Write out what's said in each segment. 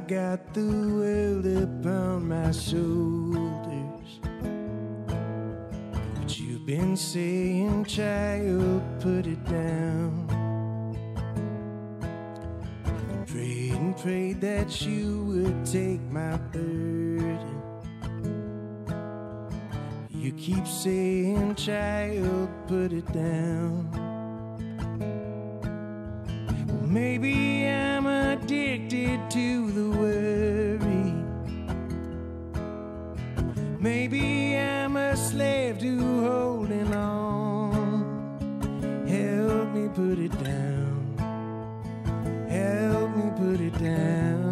got the world upon my shoulders. But you've been saying, child, put it down. I prayed and prayed that you would take my burden. You keep saying, child, put it down. Well, maybe to the worry. Maybe I'm a slave to holding on. Help me put it down. Help me put it down.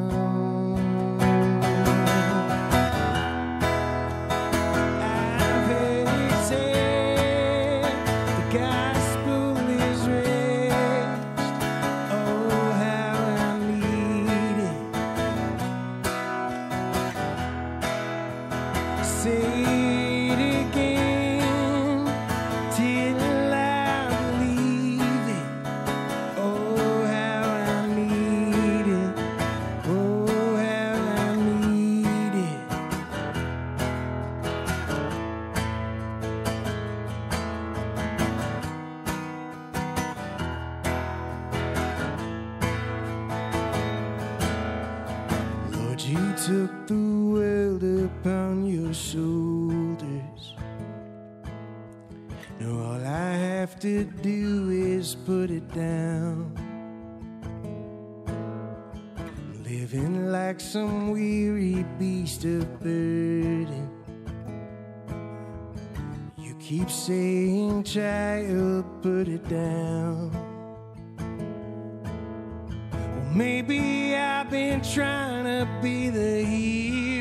Took the world upon your shoulders. Now all I have to do is put it down. Living like some weary beast of burden. You keep saying, child, put it down. Well, maybe I've been trying to be the hero,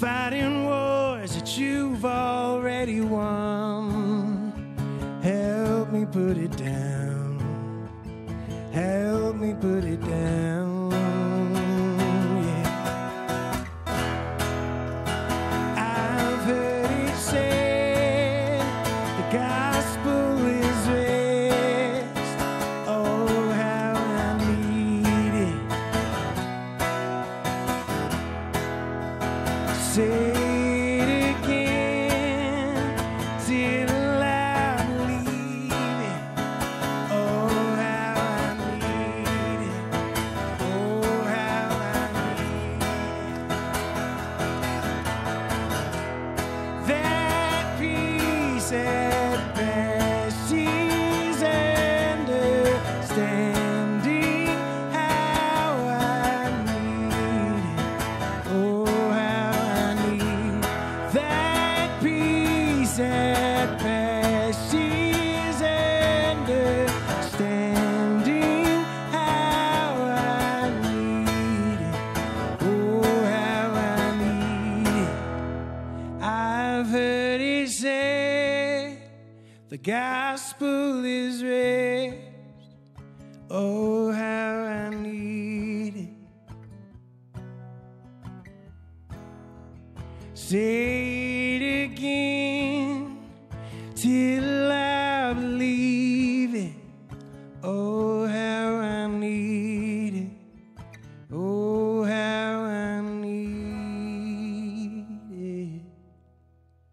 fighting wars that you've already won. Help me put it down. Help me put it down. Say I've heard it said the gospel is rest. Oh, how I need it. Say